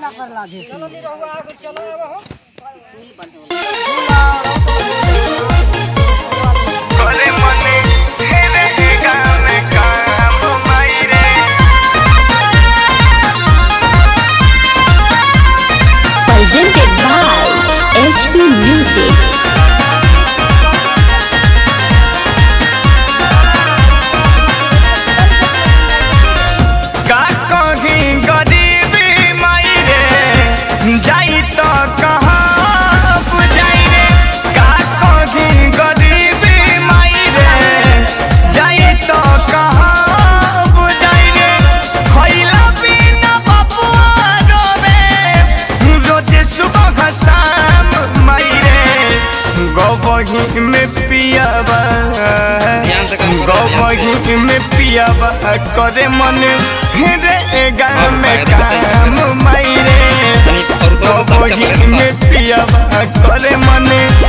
ना करला दे चलो नी रहुआ आगे चलो अब हो मने हेरे गाम काम मायरे। Presented by HP Music. का गवही में गवही में पियाबा करे मन रे गाम में काम। मने करे मन।